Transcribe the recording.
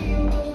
you.